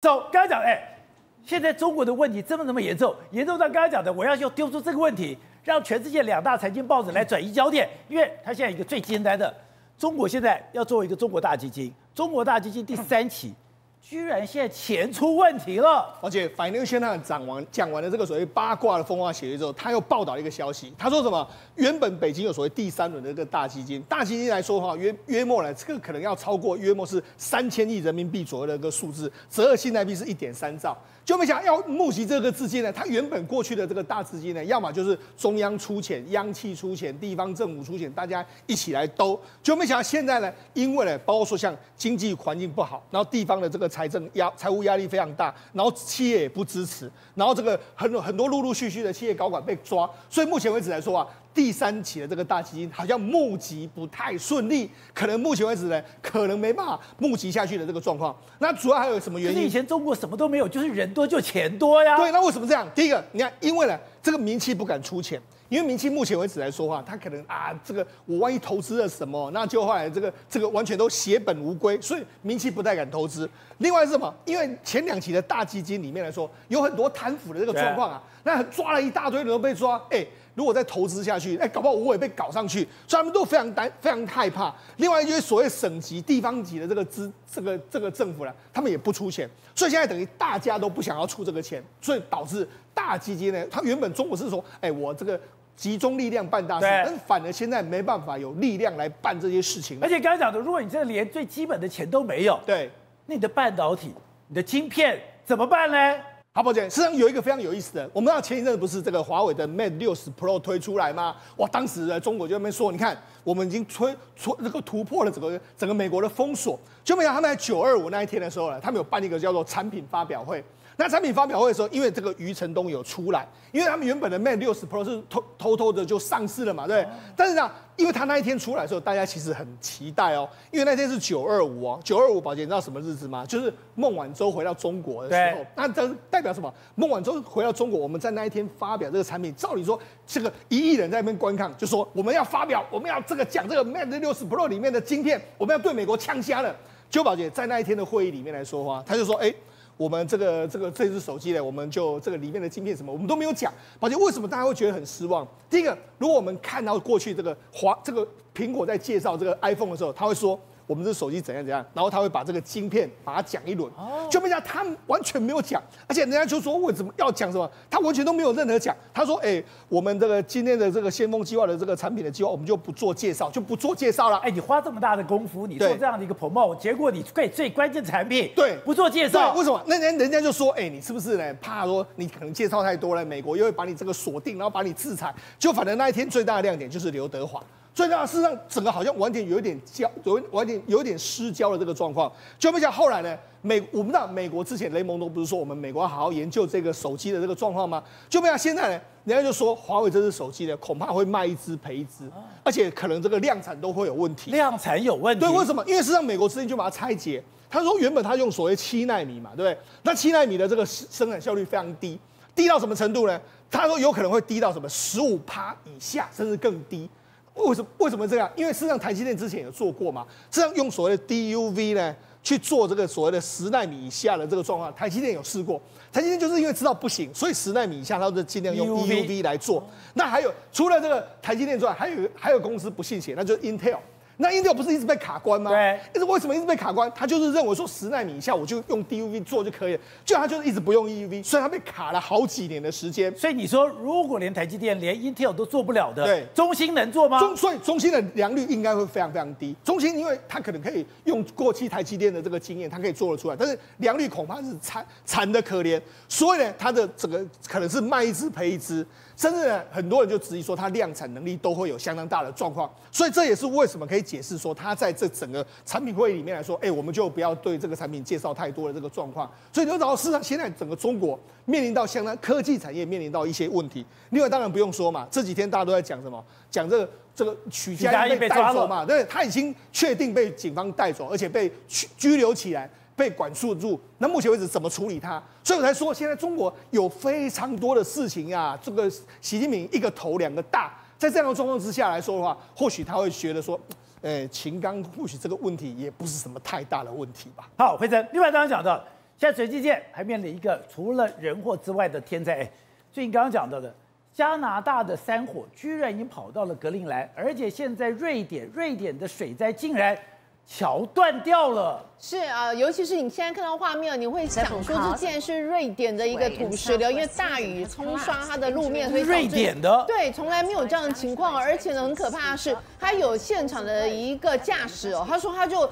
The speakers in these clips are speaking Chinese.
走，刚才讲，哎，现在中国的问题这么那么严重，严重到刚才讲的，我要就丢出这个问题，让全世界两大财经报纸来转移焦点，因为它现在一个最简单的，中国现在要做一个中国大基金，中国大基金第三期。居然现在钱出问题了，而且 Financial Times 讲完讲完了这个所谓八卦的风花雪月之后，他又报道一个消息，他说什么？原本北京有所谓第三轮的这个大基金，大基金来说的话，约约莫呢，这个可能要超过约莫是三千亿人民币左右的一个数字，折合新台币是一点三兆。就没想要募集这个资金呢？他原本过去的这个大资金呢，要么就是中央出钱、央企出钱、地方政府出钱，大家一起来兜。就没想到现在呢，因为呢，包括说像经济环境不好，然后地方的这个财政压、财务压力非常大，然后企业也不支持，然后这个很很多陆陆续续的企业高管被抓，所以目前为止来说啊。第三期的这个大基金好像募集不太顺利，可能目前为止呢，可能没办法募集下去的这个状况。那主要还有什么原因？以前中国什么都没有，就是人多就钱多呀。对，那为什么这样？第一个，你看，因为呢，这个民企不敢出钱，因为民企目前为止来说话，他可能啊，这个我万一投资了什么，那就后来这个这个完全都血本无归，所以民企不太敢投资。另外是什么？因为前两期的大基金里面来说，有很多贪腐的这个状况啊，那抓了一大堆人都被抓，哎。如果再投资下去，哎，搞不好我也被搞上去，所以他们都非常担、非常害怕。另外，因为所谓省级、地方级的这个资、这个这个政府呢，他们也不出钱，所以现在等于大家都不想要出这个钱，所以导致大基金呢，它原本中国是说，哎，我这个集中力量办大事，但反而现在没办法有力量来办这些事情。而且刚才讲的，如果你这连最基本的钱都没有，对，那你的半导体、你的晶片怎么办呢？好，抱歉，实际上有一个非常有意思的，我们知道前一阵不是这个华为的 Mate 六十 Pro 推出来吗？哇，当时在中国就那边说，你看我们已经推出这个突破了整个整个美国的封锁，就没想到他们在九二五那一天的时候呢，他们有办一个叫做产品发表会。那产品发表会的时候，因为这个余承东有出来，因为他们原本的 Mate 六十 Pro 是偷偷偷的就上市了嘛，对。但是呢，因为他那一天出来的时候，大家其实很期待哦，因为那天是九二五哦，九二五宝姐，你知道什么日子吗？就是孟晚舟回到中国的时候。那这代表什么？孟晚舟回到中国，我们在那一天发表这个产品，照理说这个一亿人在那边观看，就说我们要发表，我们要这个讲这个 Mate 六十 Pro 里面的晶片，我们要对美国呛瞎了。邱宝姐在那一天的会议里面来说话，他就说，哎。我们这个这个这只手机呢，我们就这个里面的晶片什么，我们都没有讲。宝姐，为什么大家会觉得很失望？第一个，如果我们看到过去这个华这个苹果在介绍这个 iPhone 的时候，他会说。我们这手机怎样怎样，然后他会把这个晶片把它讲一轮，就没讲他完全没有讲，而且人家就说为什么要讲什么，他完全都没有任何讲。他说：“哎，我们这个今天的这个先锋计划的这个产品的计划，我们就不做介绍，就不做介绍了。”哎，你花这么大的功夫，你做这样的一个 promo，结果你最最关键产品对不做介绍，为什么？那人人家就说：“哎，你是不是呢？怕说你可能介绍太多了，美国又会把你这个锁定，然后把你制裁。”就反正那一天最大的亮点就是刘德华。所以呢，事实上整个好像完全有一点焦，有完全有一点失焦的这个状况。就没想后来呢，美我们知道美国之前雷蒙多不是说我们美国要好好研究这个手机的这个状况吗？就没想现在呢，人家就说华为这只手机呢，恐怕会卖一只赔一只，而且可能这个量产都会有问题。量产有问题？对，为什么？因为实际上美国之前就把它拆解，他说原本他用所谓七纳米嘛，对不对？那七纳米的这个生产效率非常低，低到什么程度呢？他说有可能会低到什么十五趴以下，甚至更低。为什么为什么这样？因为事实上台积电之前有做过嘛，事实上用所谓的 DUV 呢去做这个所谓的十纳米以下的这个状况，台积电有试过。台积电就是因为知道不行，所以十纳米以下它就尽量用 DUV 来做。那还有除了这个台积电之外，还有还有公司不信邪，那就是 Intel。那 Intel 不是一直被卡关吗？对，一直为什么一直被卡关？他就是认为说十纳米以下我就用 DUV 做就可以了，就他就是一直不用 EUV，所以他被卡了好几年的时间。所以你说，如果连台积电连 Intel 都做不了的，对，中芯能做吗？中所以中芯的良率应该会非常非常低。中芯因为它可能可以用过去台积电的这个经验，它可以做得出来，但是良率恐怕是惨惨的可怜。所以呢，它的整个可能是卖一只赔一只。甚至呢，很多人就质疑说，它量产能力都会有相当大的状况，所以这也是为什么可以解释说，他在这整个产品会议里面来说，哎，我们就不要对这个产品介绍太多的这个状况。所以你就找到市场现在整个中国面临到相当科技产业面临到一些问题。另外当然不用说嘛，这几天大家都在讲什么，讲这个这个许家印被带走嘛，对，他已经确定被警方带走，而且被拘拘留起来。被管束住，那目前为止怎么处理它？所以我才说，现在中国有非常多的事情呀。这个习近平一个头两个大，在这样的状况之下来说的话，或许他会觉得说，呃，秦刚或许这个问题也不是什么太大的问题吧。好，辉珍，另外刚刚讲到，现在水季界还面临一个除了人祸之外的天灾。哎，最近刚刚讲到的加拿大的山火，居然已经跑到了格陵兰，而且现在瑞典，瑞典的水灾竟然桥断掉了。是啊，尤其是你现在看到画面，你会想说这竟然是瑞典的一个土石流，因为大雨冲刷它的路面，所以瑞典的？对，从来没有这样的情况，而且呢，很可怕的是，他有现场的一个驾驶哦，他说他就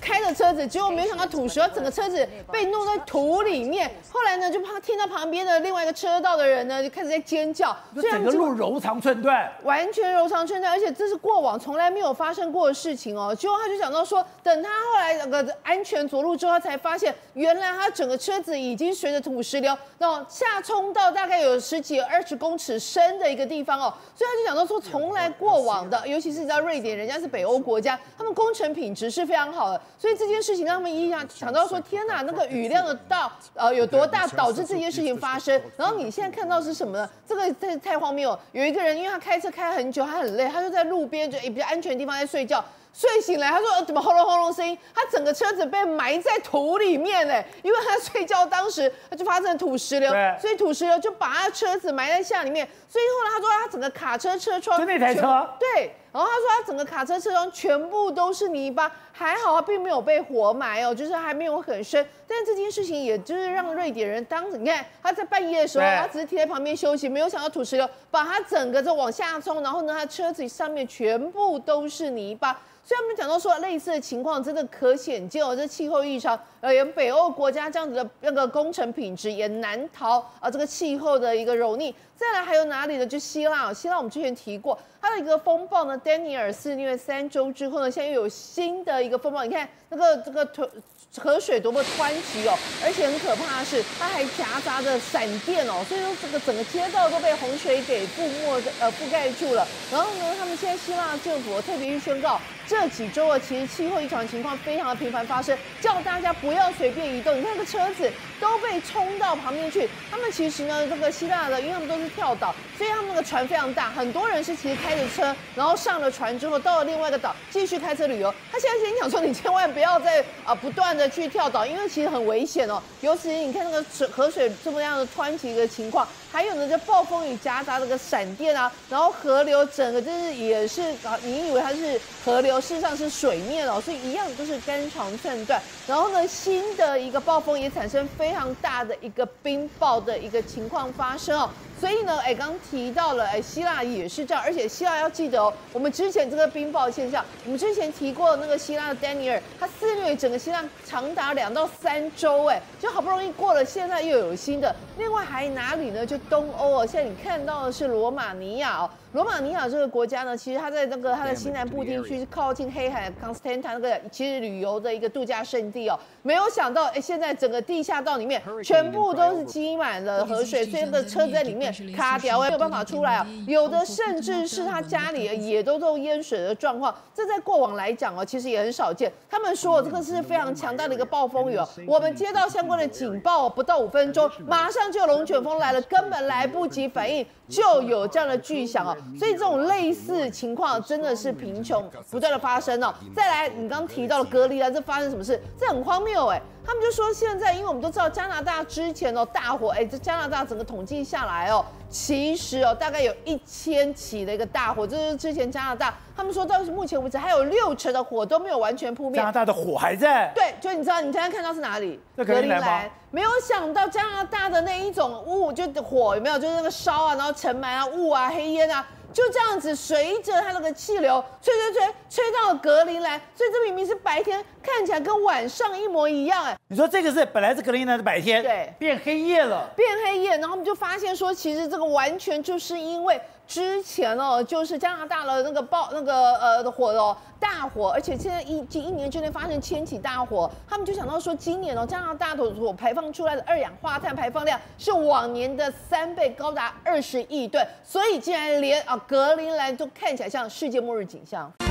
开着车子，结果没想到土石整个车子被弄在土里面，后来呢，就怕听到旁边的另外一个车道的人呢，就开始在尖叫，整个路柔肠寸断，完全柔肠寸断，而且这是过往从来没有发生过的事情哦，结果他就讲到说，等他后来那个。安全着陆之后，他才发现原来他整个车子已经随着土石流，那下冲到大概有十几二十公尺深的一个地方哦。所以他就想到说，从来过往的，尤其是你知道瑞典，人家是北欧国家，他们工程品质是非常好的。所以这件事情让他们一想想到说，天哪，那个雨量的到呃有多大，导致这件事情发生。然后你现在看到是什么呢？这个太太荒谬了。有一个人，因为他开车开很久，他很累，他就在路边就比较安全的地方在睡觉。睡醒来，他说：“怎么轰隆轰隆声音？他整个车子被埋在土里面哎，因为他睡觉当时他就发生了土石流，所以土石流就把他车子埋在下里面。所以后来他说他整个卡车车窗就那台车对，然后他说他整个卡车车窗全部都是泥巴，还好他并没有被活埋哦，就是还没有很深。但这件事情也就是让瑞典人当时你看他在半夜的时候，他只是停在旁边休息，没有想到土石流把他整个就往下冲，然后呢，他车子上面全部都是泥巴。”所以他们讲到说，类似的情况真的可显见哦。这气候异常，呃，连北欧国家这样子的那个工程品质也难逃啊这个气候的一个蹂躏。再来还有哪里呢？就希腊，希腊我们之前提过，它的一个风暴呢，丹尼尔肆虐三周之后呢，现在又有新的一个风暴。你看那个这个河河水多么湍急哦，而且很可怕的是，它还夹杂着闪电哦，所以说这个整个街道都被洪水给覆没呃覆盖住了。然后呢，他们现在希腊政府特别去宣告。这几周啊，其实气候异常情况非常的频繁发生，叫大家不要随便移动。你看，那个车子都被冲到旁边去。他们其实呢，这个希腊的，因为他们都是跳岛，所以他们那个船非常大，很多人是其实开着车，然后上了船之后到了另外一个岛继续开车旅游。他现在先讲说，你千万不要再啊不断的去跳岛，因为其实很危险哦。尤其你看那个河水这么样的湍急的情况。还有呢，这暴风雨夹杂这个闪电啊，然后河流整个就是也是啊，你以为它是河流，事实上是水面哦，所以一样都是肝肠寸断。然后呢，新的一个暴风也产生非常大的一个冰雹的一个情况发生哦。所以呢，哎，刚提到了，哎，希腊也是这样，而且希腊要记得哦，我们之前这个冰雹现象，我们之前提过那个希腊的丹尼尔，它肆虐整个希腊长达两到三周，哎，就好不容易过了，现在又有新的。另外还哪里呢？就东欧哦，现在你看到的是罗马尼亚哦。罗马尼亚这个国家呢，其实它在那个它的西南部地区，是靠近黑海 Constanta 那个其实旅游的一个度假胜地哦。没有想到，哎，现在整个地下道里面全部都是积满了河水，所以的车在里面卡掉，没有办法出来啊。有的甚至是他家里也都都淹水的状况，这在过往来讲哦，其实也很少见。他们说这个是非常强大的一个暴风雨哦。我们接到相关的警报，不到五分钟，马上就龙卷风来了，根本来不及反应。就有这样的巨响哦，所以这种类似情况真的是贫穷不断的发生哦。再来，你刚提到了隔离啊，这发生什么事？这很荒谬哎。他们就说现在，因为我们都知道加拿大之前哦大火，哎，这加拿大整个统计下来哦，其实哦大概有一千起的一个大火，这是之前加拿大他们说到目前为止还有六成的火都没有完全扑灭。加拿大的火还在。对，就你知道你现在看到是哪里？格陵兰。没有想到加拿大的那一种雾，就火有没有？就是那个烧啊，然后尘霾啊、雾啊、黑烟啊。就这样子随着它那个气流吹吹吹吹到了格陵兰，所以这明明是白天，看起来跟晚上一模一样哎。你说这个是本来是格陵兰的白天，对，变黑夜了，变黑夜，然后我们就发现说，其实这个完全就是因为。之前哦，就是加拿大的那个爆那个呃的火哦，大火，而且现在一近一年之内发生千起大火，他们就想到说，今年哦，加拿大的所排放出来的二氧化碳排放量是往年的三倍，高达二十亿吨，所以竟然连啊格陵兰都看起来像世界末日景象。